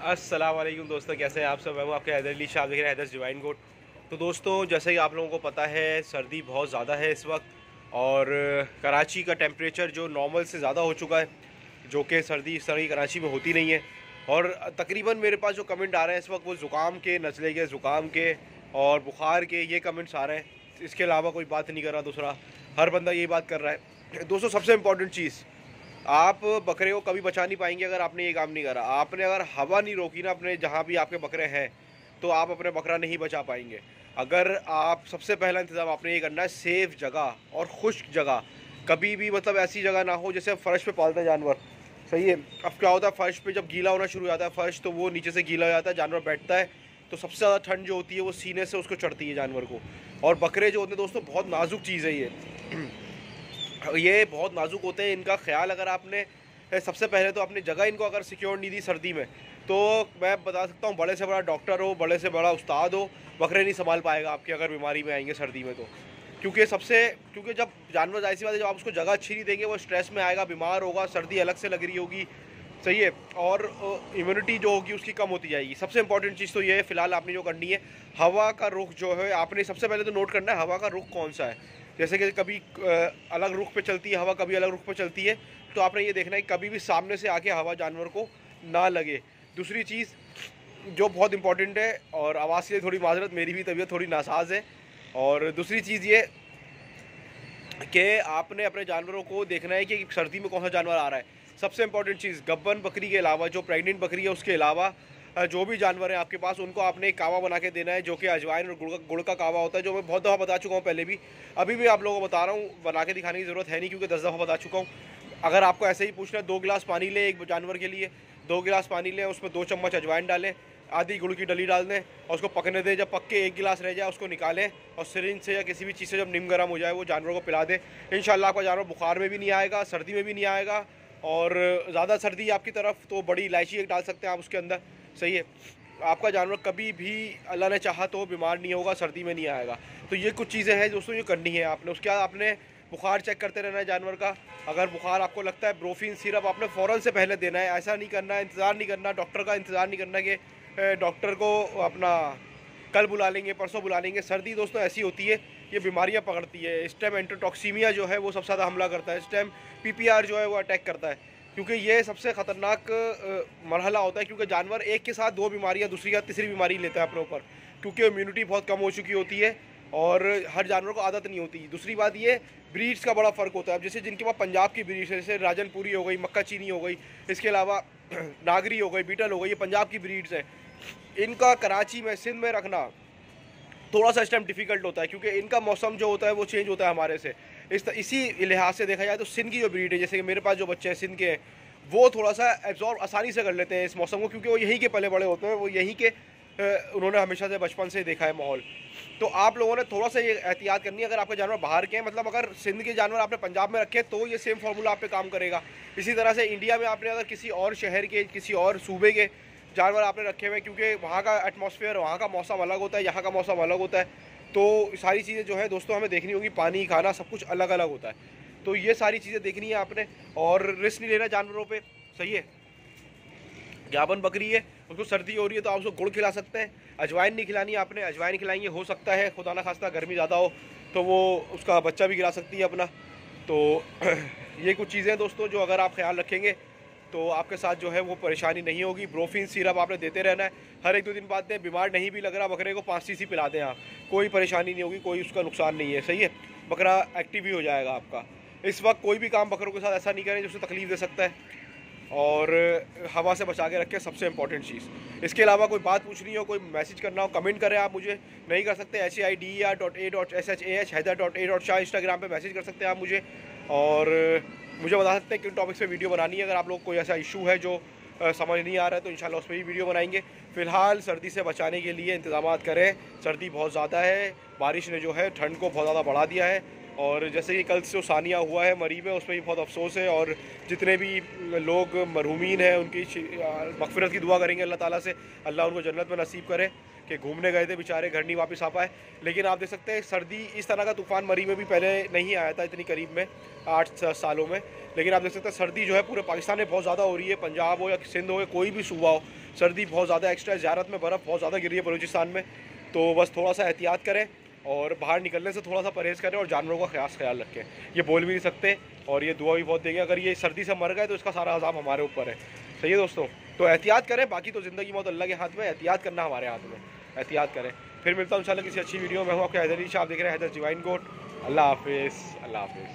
वालेकुम दोस्तों, कैसे हैं आप सब? मैं आपके हैदर अली शाह हैदर जवाइन कोट। तो दोस्तों, जैसे कि आप लोगों को पता है, सर्दी बहुत ज़्यादा है इस वक्त, और कराची का टेम्परेचर जो नॉर्मल से ज़्यादा हो चुका है, जो कि सर्दी सर्दी कराची में होती नहीं है। और तकरीबन मेरे पास जो कमेंट आ रहे हैं इस वक्त, वो ज़ुकाम के नचले के, ज़ुकाम के, और बुखार के, ये कमेंट्स आ रहे हैं। इसके अलावा कोई बात नहीं कर रहा दूसरा, हर बंदा यही बात कर रहा है। दोस्तों, सबसे इम्पोर्टेंट चीज़ आप बकरे को कभी बचा नहीं पाएँगे अगर आपने ये काम नहीं करा। आपने अगर हवा नहीं रोकी ना अपने, जहाँ भी आपके बकरे हैं तो आप अपने बकरा नहीं बचा पाएँगे। अगर आप, सबसे पहला इंतज़ाम आपने ये करना है, सेफ़ जगह और खुश्क जगह। कभी भी मतलब ऐसी जगह ना हो, जैसे फ़र्श पे पालते हैं जानवर। सही है? अब क्या होता है, फ़र्श पे जब गीला होना शुरू हो जाता है फ़र्श तो वो नीचे से गीला हो जाता है, जानवर बैठता है तो सबसे ज़्यादा ठंड जो होती है, वो सीने से उसको चढ़ती है जानवर को। और बकरे जो होते हैं दोस्तों, बहुत नाजुक चीज़ है ये। ये बहुत नाजुक होते हैं इनका ख्याल, अगर आपने सबसे पहले तो अपनी जगह इनको अगर सिक्योर नहीं दी सर्दी में तो मैं बता सकता हूँ, बड़े से बड़ा डॉक्टर हो, बड़े से बड़ा उस्ताद हो बकरे नहीं संभाल पाएगा आपकी अगर बीमारी में आएँगे सर्दी में तो। क्योंकि सबसे, क्योंकि जब जानवर ऐसी बात है, जब आप उसको जगह अच्छी नहीं देंगे, वो स्ट्रेस में आएगा, बीमार होगा, सर्दी अलग से लग रही होगी, सही है? और इम्यूनिटी जो होगी, उसकी कम होती जाएगी। सबसे इंपॉर्टेंट चीज़ तो ये है, फ़िलहाल आपने जो करनी है, हवा का रुख जो है, आपने सबसे पहले तो नोट करना है, हवा का रुख कौन सा है? जैसे कि कभी अलग रुख पे चलती है हवा, कभी अलग रुख पे चलती है तो आपने ये देखना है कभी भी सामने से आके हवा जानवर को ना लगे। दूसरी चीज़ जो बहुत इंपॉर्टेंट है, और आवाज़ के लिए थोड़ी माजरत, मेरी भी तबीयत थोड़ी नासाज है, और दूसरी चीज़ ये कि आपने अपने जानवरों को देखना है कि सर्दी में कौन सा जानवर आ रहा है। सबसे इंपॉर्टेंट चीज़, गब्बन बकरी के अलावा, जो प्रेग्नेंट बकरी है, उसके अलावा जो भी जानवर हैं आपके पास, उनको आपने एक कावा बना के देना है, जो कि अजवाइन और गुड़ का गुड़ का कावा होता है, जो मैं बहुत दफ़ा बता चुका हूँ पहले भी। अभी भी आप लोगों को बता रहा हूँ, बना के दिखाने की ज़रूरत है नहीं, क्योंकि दस दफ़ा बता चुका हूँ। अगर आपको ऐसे ही पूछना है, दो गिलास पानी लें एक जानवर के लिए, दो गिलास पानी लें, उसमें दो चम्मच अजवाइन डालें, आधी गुड़ की डली डाल दें, और उसको पकने दें, जब पक्के एक गिलास रह जाए, उसको निकालें, और सिरिंज से या किसी भी चीज़ से जब निम गर्म हो जाए, वो जानवर को पिला दें। इन आपका जानवर बुखार में भी नहीं आएगा, सर्दी में भी नहीं आएगा, और ज़्यादा सर्दी आपकी तरफ़ तो बड़ी इलायची एक डाल सकते हैं आप उसके अंदर। सही है। आपका जानवर कभी भी अल्लाह ने चाहा तो बीमार नहीं होगा, सर्दी में नहीं आएगा। तो ये कुछ चीज़ें हैं दोस्तों, ये करनी है आपने। उसके बाद आपने बुखार चेक करते रहना है जानवर का। अगर बुखार आपको लगता है ब्रोफिन सिरप आपने फ़ौरन से पहले देना है, ऐसा नहीं करना है इंतज़ार नहीं करना, डॉक्टर का इंतज़ार नहीं करना कि डॉक्टर को अपना कल बुला लेंगे, परसों बुला लेंगे। सर्दी दोस्तों ऐसी होती है, ये बीमारियाँ पकड़ती है। इस टाइम एंट्रोटॉक्सीमिया जो है वो सबसे ज़्यादा हमला करता है। इस टाइम पी जो है वो अटैक करता है। क्योंकि ये सबसे ख़तरनाक मरहला होता है क्योंकि जानवर एक के साथ दो बीमारियाँ, दूसरी या तीसरी बीमारी लेता है अपने ऊपर। क्योंकि इम्यूनिटी बहुत कम हो चुकी होती है और हर जानवर को आदत नहीं होती। दूसरी बात ये ब्रीड्स का बड़ा फ़र्क होता है। अब जैसे जिनके पास पंजाब की ब्रीड्स है, जैसे राजनपुरी हो गई, मक्का चीनी हो गई, इसके अलावा नागरी हो गई बीटल हो गई, ये पंजाब की ब्रीड्स हैं। इनका कराची में, सिंध में रखना थोड़ा सा इस टाइम डिफ़िकल्ट होता है क्योंकि इनका मौसम जो होता है, वो चेंज होता है हमारे से। इस इसी लिहाज से देखा जाए तो सिंध की जो ब्रीड है, जैसे कि मेरे पास जो बच्चे हैं, सिंध के हैं, वो थोड़ा सा एब्जॉर्व आसानी से कर लेते हैं इस मौसम को, क्योंकि वो यहीं के पले बड़े होते हैं, वो यहीं के उन्होंने हमेशा से बचपन से देखा है माहौल। तो आप लोगों ने थोड़ा सा ये एहतियात करनी है, अगर आपके जानवर बाहर के हैं मतलब अगर सिंध के जानवर आपने पंजाब में रखे तो ये सेम फार्मूला आप पे काम करेगा। इसी तरह से इंडिया में आपने अगर किसी और शहर के, किसी और सूबे के जानवर आपने रखे हुए क्योंकि वहाँ का एटमॉस्फेयर वहाँ का मौसम अलग होता है, यहाँ का मौसम अलग होता है तो सारी चीज़ें जो है दोस्तों हमें देखनी होगी, पानी, खाना, सब कुछ अलग अलग होता है। तो ये सारी चीज़ें देखनी है आपने, और रिस्क नहीं लेना जानवरों पे। सही है? जाबन बकरी है, उसको सर्दी हो रही है तो आप उसको गुड़ खिला सकते हैं। अजवाइन नहीं खिलानी आपने, अजवाइन खिलाएँगे, हो सकता है, खुदा ना खास्ता गर्मी ज़्यादा हो तो वो उसका बच्चा भी गिरा सकती है अपना। तो ये कुछ चीज़ें हैं दोस्तों जो अगर आप ख्याल रखेंगे तो आपके साथ जो है वो परेशानी नहीं होगी। ब्रोफिन सिरप आपने देते रहना है। हर एक दो दिन बाद दें बीमार नहीं भी लग रहा, बकरे को पाँच सी पिला दें आप। कोई परेशानी नहीं होगी, कोई उसका नुकसान नहीं है, सही है? बकरा एक्टिव भी हो जाएगा आपका। इस वक्त कोई भी काम बकरों के साथ ऐसा नहीं करें जो उसे तकलीफ़ दे सकता है। और हवा से बचा के रखें सबसे इंपॉर्टेंट चीज़। इसके अलावा कोई बात पूछनी हो, कोई मैसेज करना हो कमेंट करें आप मुझे। नहीं कर सकते H I D R dot A dot S H A H Haider dot A dot Shah Instagram पर मैसेज कर सकते हैं आप मुझे। और मुझे बता सकते हैं किन टॉपिक्स पे वीडियो बनानी है। अगर आप लोग कोई ऐसा इशू है जो समझ नहीं आ रहा है तो इंशाल्लाह उस पर भी वीडियो बनाएँगे। फ़िलहाल सर्दी से बचाने के लिए इंतज़ाम करें। सर्दी बहुत ज़्यादा है, बारिश ने जो है ठंड को बहुत ज़्यादा बढ़ा दिया है। और जैसे कि कल से सानिया हुआ है, मरीब है, उसमें भी बहुत अफसोस है और जितने भी लोग मरहूमिन हैं, उनकी मगफरत की दुआ करेंगे अल्लाह ताला से। अल्लाह उनको जन्नत में नसीब करे कि घूमने गए थे, बेचारे घर नहीं वापस आ पाए। लेकिन आप देख सकते हैं, सर्दी इस तरह का तूफ़ान मरी में भी पहले नहीं आया था इतनी करीब में, आठ सालों में। लेकिन आप देख सकते हैं, सर्दी जो है पूरे पाकिस्तान में बहुत ज़्यादा हो रही है। पंजाब हो या सिंध हो या कोई भी सूबा हो, सर्दी बहुत ज़्यादा एक्स्ट्रा ज़्यारत में बर्फ़ बहुत ज़्यादा गिरी है बलूचिस्तान में। तो बस थोड़ा सा एहतियात करें। और बाहर निकलने से थोड़ा सा परहेज़ करें और जानवरों का खास ख्याल रखें। ये बोल भी नहीं सकते और ये दुआ भी बहुत देंगे। अगर ये सर्दी से मर गए तो इसका सारा अजाम हमारे ऊपर है। सही है दोस्तों? तो एहतियात करें, बाकी तो ज़िंदगी बहुत अल्लाह के हाथ में एहतियात करना हमारे हाथ में। एहतियात करें। फिर मिलता हूँ इंशाल्लाह किसी अच्छी वीडियो में। हूँ आपके हैदर आप देख रहे हैं हैदर जिवाइन गोट अल्लाह हाफिज़ अल्लाह हाफिज़।